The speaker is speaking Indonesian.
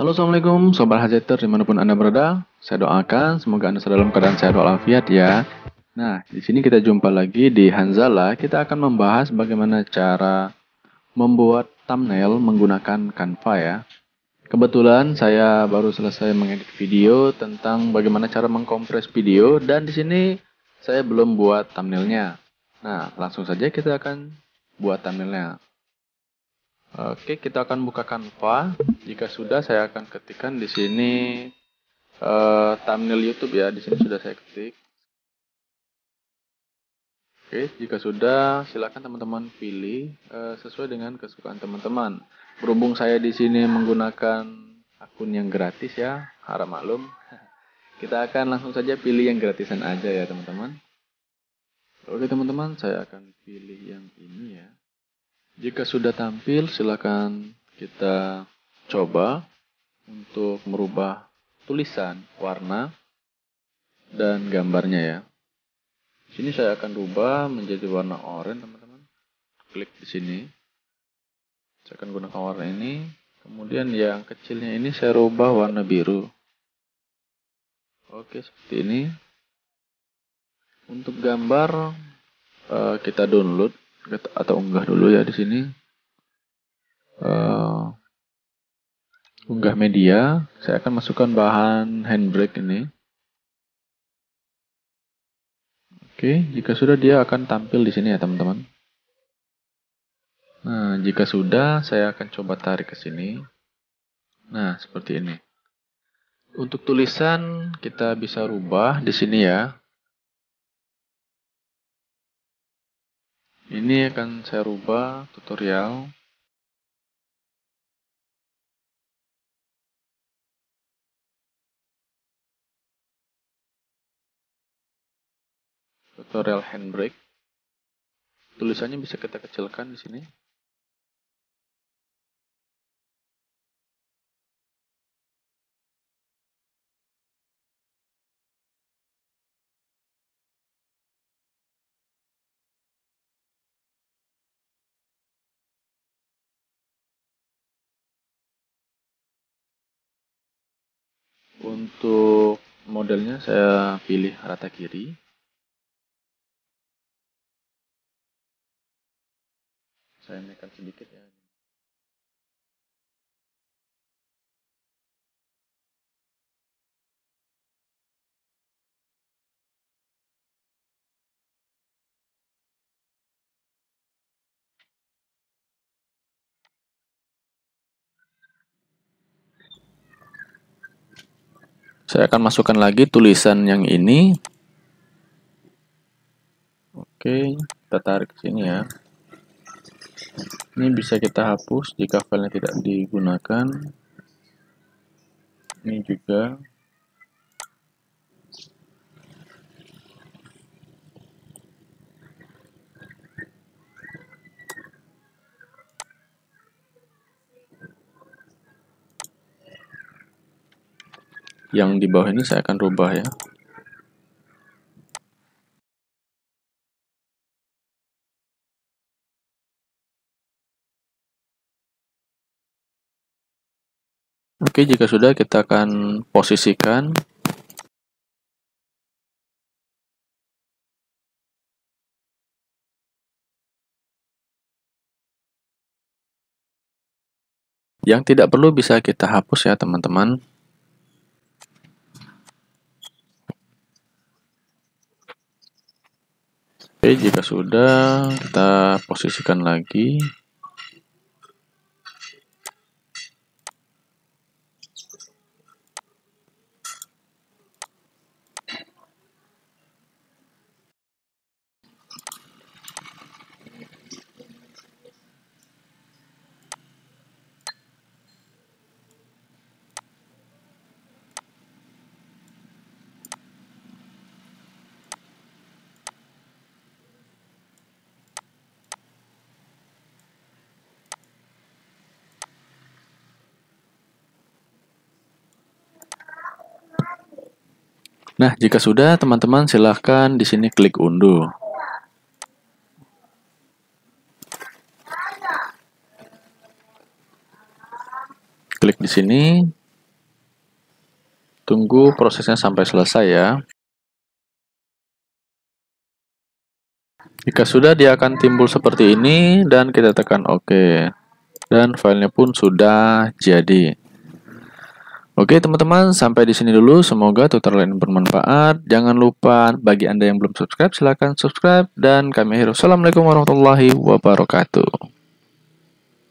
Halo Assalamualaikum. Sobat Hajater di mana pun Anda berada Saya doakan semoga Anda dalam keadaan sehat walafiat ya. Nah di sini kita jumpa lagi di Hanzala. Kita akan membahas bagaimana cara membuat thumbnail menggunakan Canva ya. Kebetulan saya baru selesai mengedit video tentang bagaimana cara mengkompres video Dan di sini saya belum buat thumbnailnya. Nah langsung saja kita akan buat thumbnailnya Oke, kita akan buka Canva. Jika sudah, saya akan ketikkan di sini uh, thumbnail YouTube ya. Di sini sudah saya ketik. Oke, jika sudah, silakan teman-teman pilih uh, sesuai dengan kesukaan teman-teman. Berhubung saya di sini menggunakan akun yang gratis ya, harap maklum. Kita akan langsung saja pilih yang gratisan aja ya teman-teman. Oke teman-teman, saya akan pilih yang ini ya. Jika sudah tampil, silakan kita coba untuk merubah tulisan, warna, dan gambarnya ya. Di sini saya akan rubah menjadi warna oranye, teman-teman. Klik di sini. Saya akan gunakan warna ini. Kemudian yang kecilnya ini saya rubah warna biru. Oke, seperti ini. Untuk gambar, eh, kita download atau unggah dulu ya di sini. Uh, unggah media, saya akan masukkan bahan handbrake ini. Oke, jika sudah dia akan tampil di sini ya teman-teman. Nah, jika sudah, saya akan coba tarik ke sini. Nah, seperti ini. Untuk tulisan kita bisa rubah di sini ya. Ini akan saya rubah tutorial. Tutorial handbrake. Tulisannya bisa kita kecilkan di sini. Untuk modelnya saya pilih rata kiri. Saya naikkan sedikit ya. Saya akan masukkan lagi tulisan yang ini. Oke, kita tarik ke sini ya. Ini bisa kita hapus jika filenya tidak digunakan. Ini juga yang di bawah ini saya akan rubah ya Oke, jika sudah kita akan posisikan Yang tidak perlu bisa kita hapus ya teman-teman. Oke, jika sudah, kita posisikan lagi. Nah, jika sudah, teman-teman silahkan di sini klik unduh. Klik di sini, Tunggu prosesnya sampai selesai ya. Jika sudah dia akan timbul seperti ini dan kita tekan OK. Dan filenya pun sudah jadi. Oke teman-teman, sampai di sini dulu. Semoga tutorial ini bermanfaat. Jangan lupa bagi Anda yang belum subscribe, silahkan subscribe. Dan kami akhir. Assalamualaikum warahmatullahi wabarakatuh.